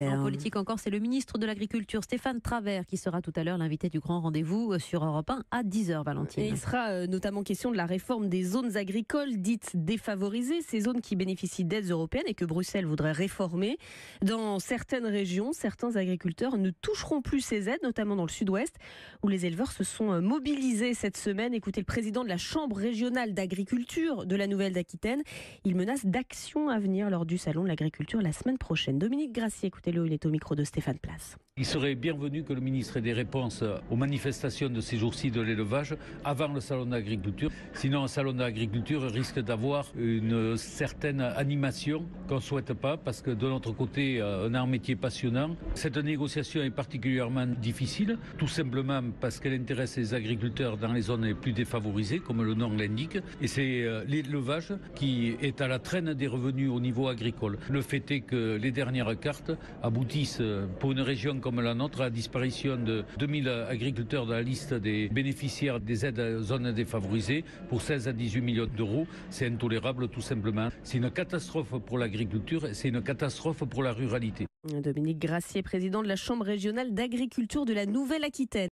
En politique encore, c'est le ministre de l'Agriculture, Stéphane Travers, qui sera tout à l'heure l'invité du grand rendez-vous euh, sur Europe 1 à 10h, Valentine. Et il sera euh, notamment question de la réforme des zones agricoles dites défavorisées, ces zones qui bénéficient d'aides européennes et que Bruxelles voudrait réformer. Dans certaines régions, certains agriculteurs ne toucheront plus ces aides, notamment dans le sud-ouest, où les éleveurs se sont euh, mobilisés cette semaine. Écoutez le président de la Chambre régionale d'agriculture de la Nouvelle-Aquitaine. Il menace d'actions à venir lors du salon de l'agriculture la semaine prochaine. Dominique Gracier, écoutez il est au micro de Stéphane Place. Il serait bienvenu que le ministre ait des réponses aux manifestations de ces jours-ci de l'élevage avant le salon d'agriculture. Sinon, un salon d'agriculture risque d'avoir une certaine animation qu'on ne souhaite pas parce que de notre côté, on a un métier passionnant. Cette négociation est particulièrement difficile, tout simplement parce qu'elle intéresse les agriculteurs dans les zones les plus défavorisées, comme le nom l'indique. Et c'est euh, l'élevage qui est à la traîne des revenus au niveau agricole. Le fait est que les dernières cartes aboutissent pour une région comme la nôtre la disparition de 2000 agriculteurs de la liste des bénéficiaires des aides à zones défavorisées pour 16 à 18 millions d'euros. C'est intolérable tout simplement. C'est une catastrophe pour l'agriculture et c'est une catastrophe pour la ruralité. Dominique Gracier, président de la Chambre régionale d'agriculture de la Nouvelle-Aquitaine.